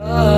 Oh.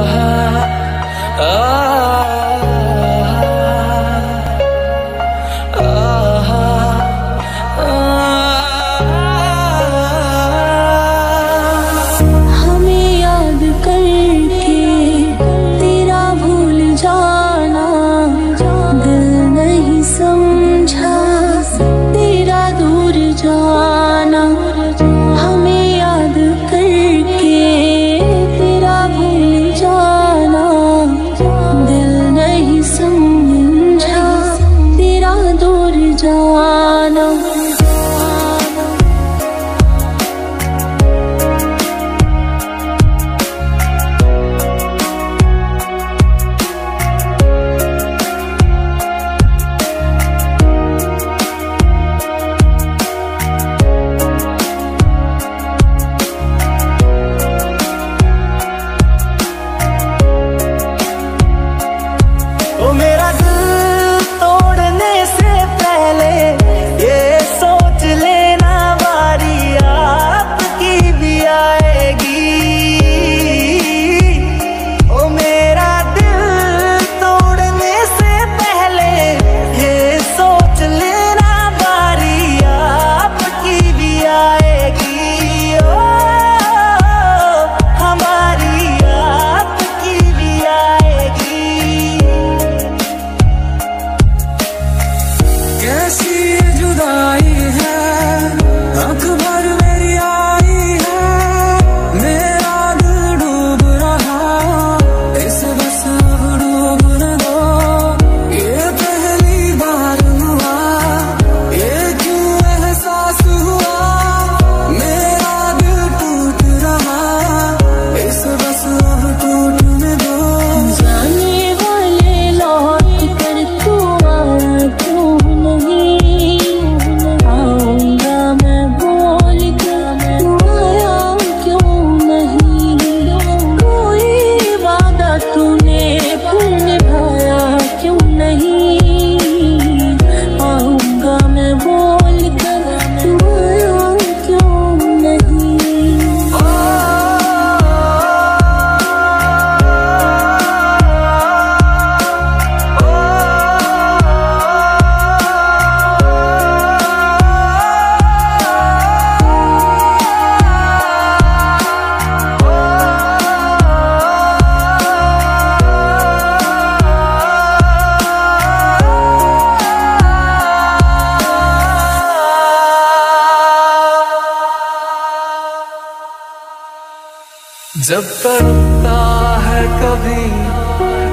जब तड़पता है कभी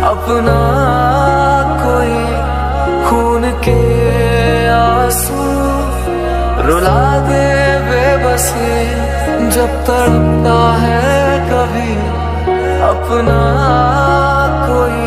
अपना कोई खून के आँसू रुला दे बेबसी, जब तड़पता है कभी अपना कोई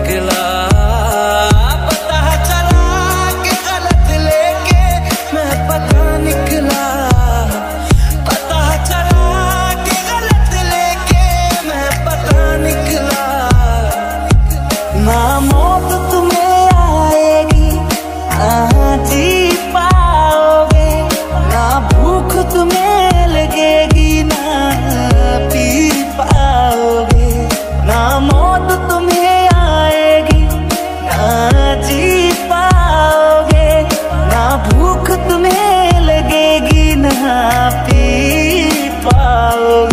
Oh.